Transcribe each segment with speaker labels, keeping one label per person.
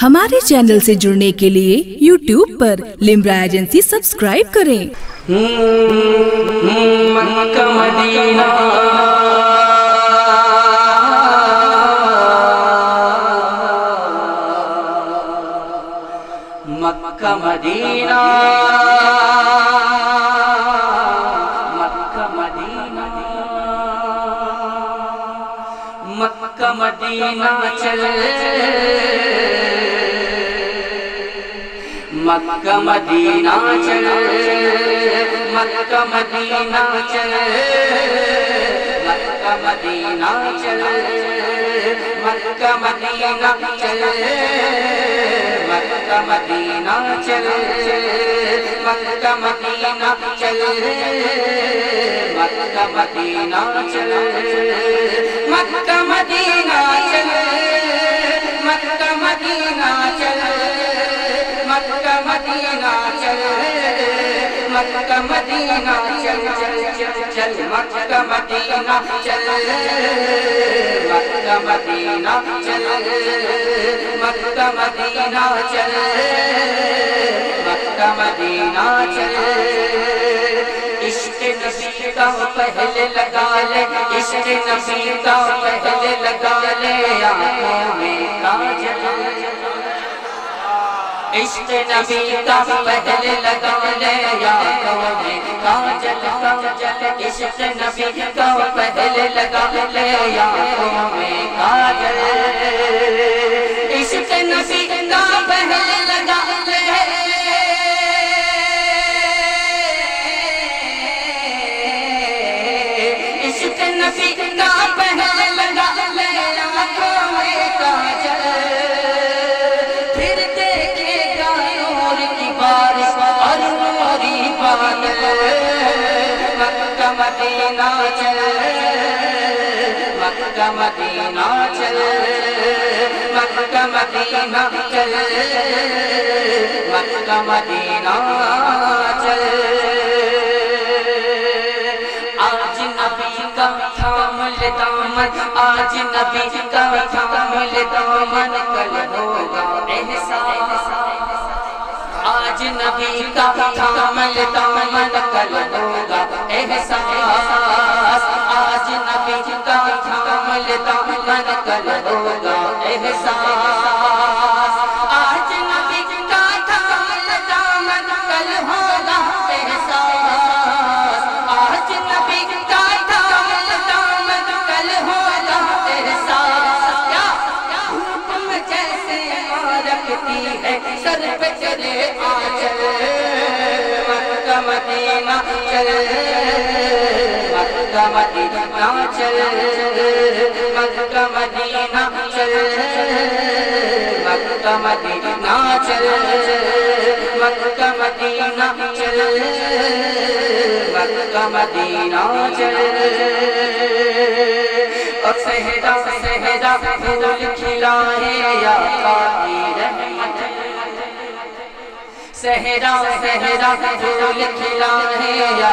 Speaker 1: हमारे चैनल से जुड़ने के लिए यूट्यूब पर लिमरा एजेंसी सब्सक्राइब करें।
Speaker 2: मदीना मदीना मदीना मदीना चल। मक्का मदीना चल, मक्का मदीना चल, मक्का मदीना चल, मक्का मदीना चल, मक्का मदीना चल, मक्का मदीना चल, मक्का मदीना चल, मक्का मदीना चल, मक्का मदीना चल। मदीना चल मक्का मदीना चल चल चल मक्का मदीना चल मक्का मदीना चल मक्का मदीना चल मक्का मदीना चल इश्क नबी पहले लगा ले, इश्क नबी पहले लगा ले, आँखों में काजल इश्क नबी का पहले लगा ले आँखों में काजल काजल, इश्क नबी का पहले लगा ले आँखों मक्का मदीना चल, मक्का मदीना चल, मक्का मदीना चल। आज नबी का थाम ले दामन, आज नबी का थाम ले दामन, कल होगा एहसास आज नबी का थाम ले दामन, कल होगा एहसास आज नबी माँगता मन कर होगा एहसान मदीना चल मक्का मदीना चल मक्का मदीना चल मक्का मदीना चल मक्का मदीना चल। और सहरा सहरा फूल खिलाए या रहमत। सहरा सहरा फूल खिलाए या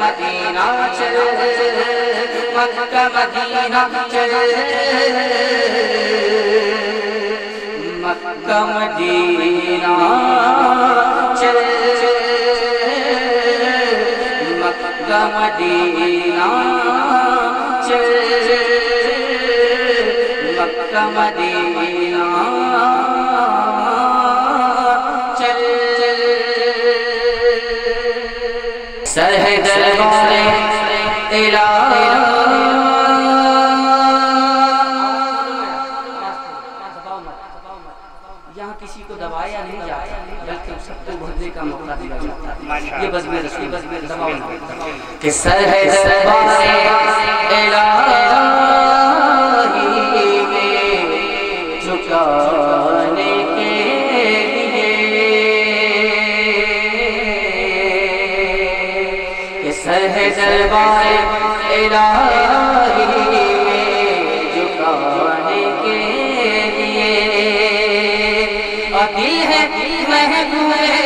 Speaker 2: मदीना चल मक्का मदीना चल मक्का मदीना चल मक्का मदीना चल मक्का मदीना यहाँ किसी को दबाया नहीं जाता, बल्कि सबको भरने का मौका दिया जाता ये बस रसूल बस में झुकाने सर है दरबार इलाही के लिए। है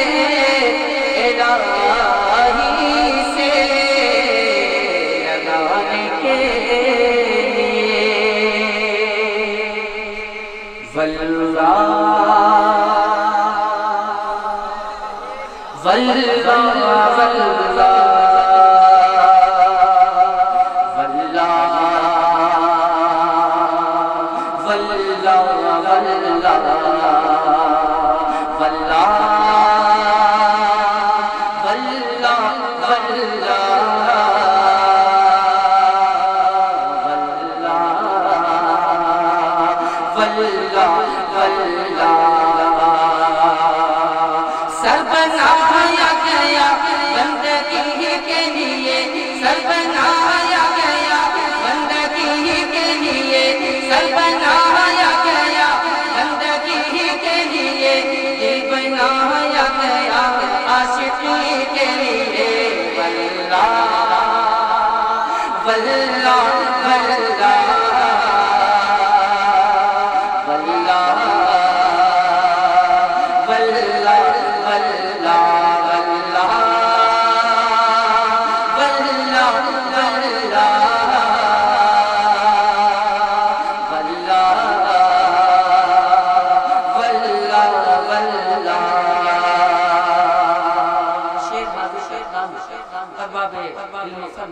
Speaker 2: फन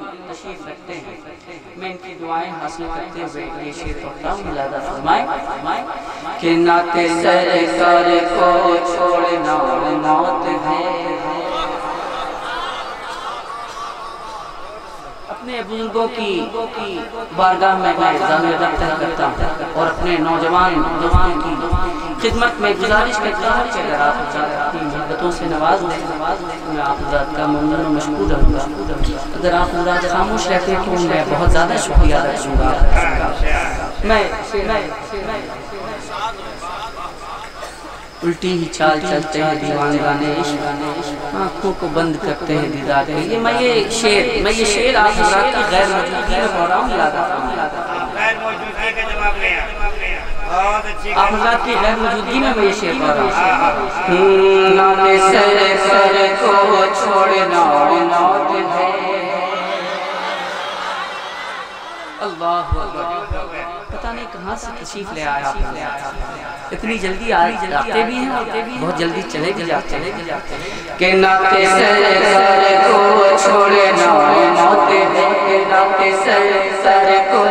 Speaker 2: रखते हैं। मैं इनकी दुआएँ हासिल करते हुए ये शेर पढ़ता फरमाए कि नाते सरकार को छोड़ना मौत है। अपने बुज़ुर्गों की बारगाह में मैं करता हूँ और अपने नौजवान नौजवान की खिदमत में गुजारिश करता हूँ अगर आप अपनी से नवाज़ मैं आप का ममनून मशहूर रहूँगा। अगर आप हजरात खामोश रहते तो मैं बहुत ज़्यादा शुक्रिया अदा मैं उल्टी ही चाल चलते हैं दीवान गाने आँखों को बंद करते हैं दीदार के लिए। मैं ये शेर मैं ये शेर आप हजरात की गैर मौजूदगी में पढ़ रहा हूँ याद आता हूँ।
Speaker 3: गैर मौजूदगी का जवाब लिया बहुत
Speaker 2: आप हजरात की गैर मौजूदगी में मैं ये शेर पढ़ रहा हूँ। सर सर को छोड़ना मौत है अल्लाह पता नहीं कहाँ से तशरीफ़ ले आया इतनी जल्दी आ आते भी हैं और बहुत जल्दी चले भी जाते हैं। के नाते सर सर को छोड़ना मौत है। के नाते सर सर को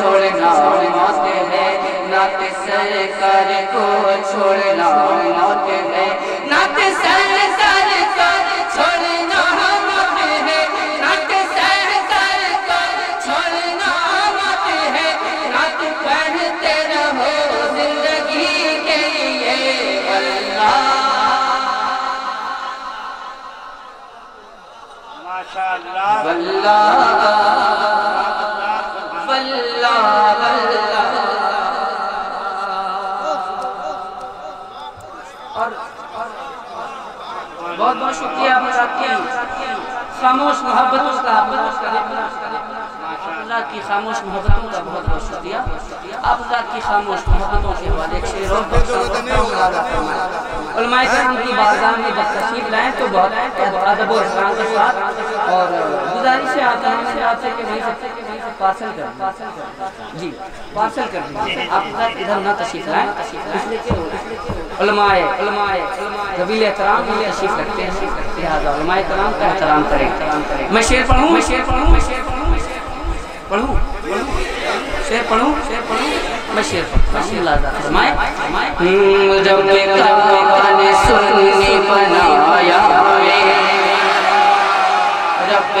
Speaker 2: छोड़ना मौत है। नाते सर कर को छोड़ना मौत है। नाते सर बहुत बहुत शुक्रिया आप खामोश मोहब्बतों का अल्लाह की खामोश मोहब्बतों का बहुत बहुत शुक्रिया। आप अल्लाह की खामोश मोहब्बतों के वाले की बारगाह में जब तशरीफ़ लाएँ तो बहुत और गुजारिश है आपसे कि वहीं से पार्सल कर जी, पार्सल कर दीजिए। आप इधर ना तशरीफ़ लाएँ। कि उलमाए उलमाए कबील एहतराम में तशरीफ़ रखते हैं। लिहाजा उलमाए कराम का एहतराम करें। मैं शेर पढ़ूँ? मैं शेर पढ़ूँ? मैं शेर पढ़ूँ? मैं शेर पढ़ूँ? शेर पढ़ूँ? शेर पढ़ूँ? मैं शेर पढ़ता हूँ फरमाए जब सुन्नी बनाया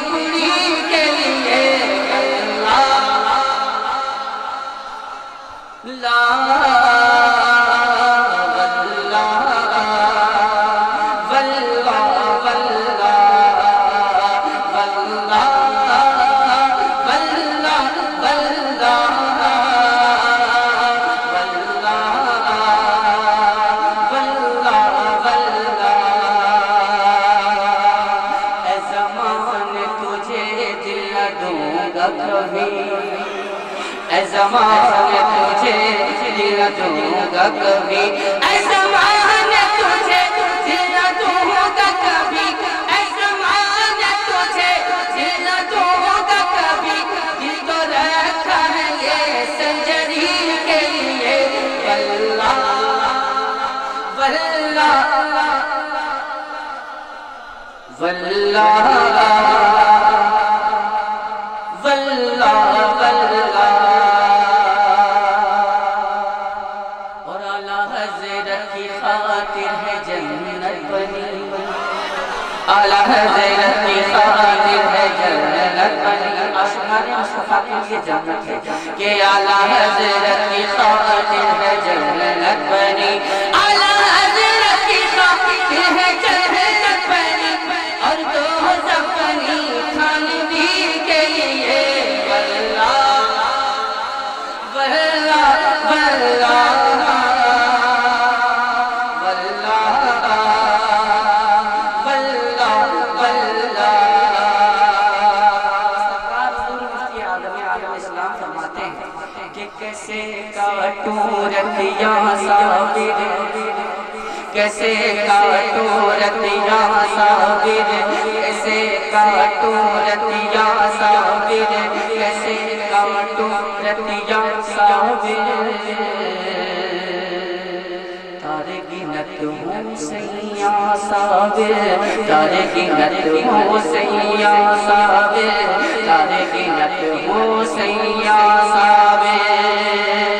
Speaker 2: Hallelujah. दूँगा कभी। ऐसमान तुझे दिल दूँगा कभी। ऐसमान कभी। ऐसमान कभी। दिल तो आपके लिए जन्नत है के आला हज़रत की खातिर है जन्नत बनी। रतिया कैसे काटो रतिया साबिर कैसे काटो रतिया साबिर कैसे काटो रतिया साबिर तारे गिनत हूँ सैया साबिर तारे गिनत हो सैया साबिर तारे गिनत हो सैया साबिर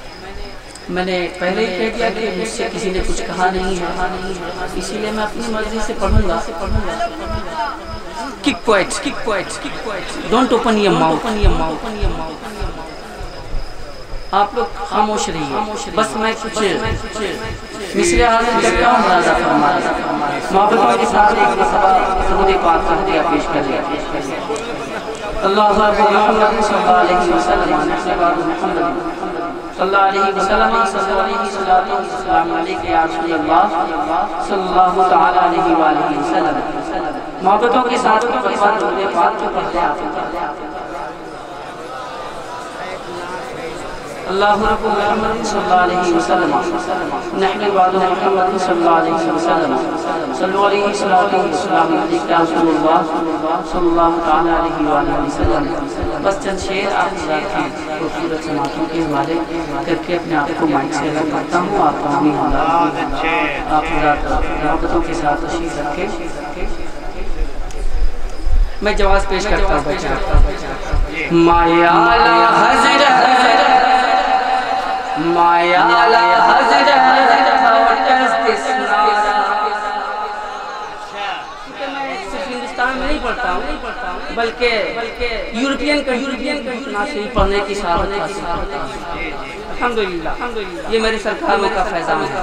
Speaker 2: मैंने पहले ही कह दिया कि मुझसे किसी ने कुछ कहा नहीं है। इसीलिए मैं अपनी मर्ज़ी से पढ़ूँगा। Kick point kick point kick point don't open your mouth open your mouth open your mouth आप लोग खामोश रहिए। बस मैं कुछ मिसरे आलम करता हूँ राजा फरमान मोहब्बत के साथ एक मसला एक बात का हदिया पेश कर लिया। अल्लाह मोहम्मद सल्लल्लाहु अलैहि वसल्लम सल्लल्लाहु अलैहि वसल्लम सल्लल्लाहु अलैहि सल्लल्लाहु अलैहि वसल्लम मोहब्बतों के साथ फतवा दरूद पाक को पढ़ते आप अल्लाह मुहम्मद सल्लल्लाहु अलैहि वसल्लम नहनु इबादु मुहम्मद सल्लल्लाहु अलैहि वसल्लम सल्लल्लाहु अलैहि सल्लल्लाहु अलैहि रसूलुल्लाह सल्लल्लाहु अलैहि वसल्लम बस चंद शेर आप की खूबसूरत समातों के हवाले करके अपने आप को माइक से अलग करता हूँ। आप आप मोहब्बतों के साथ रखें। मैं जवाब पेश करता हूँ माया हज़रत माया हज़रत बल्कि यूरोपियन का यूरोपियन का पढ़ने की ये मेरी सरकारों का फैजान है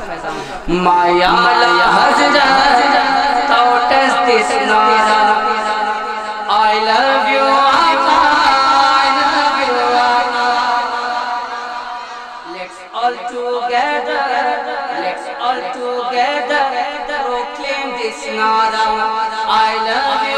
Speaker 2: together, let's all together proclaim this nara. I love you.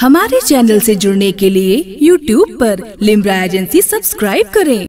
Speaker 1: हमारे चैनल से जुड़ने के लिए यूट्यूब पर लिम्रा एजेंसी सब्सक्राइब करें।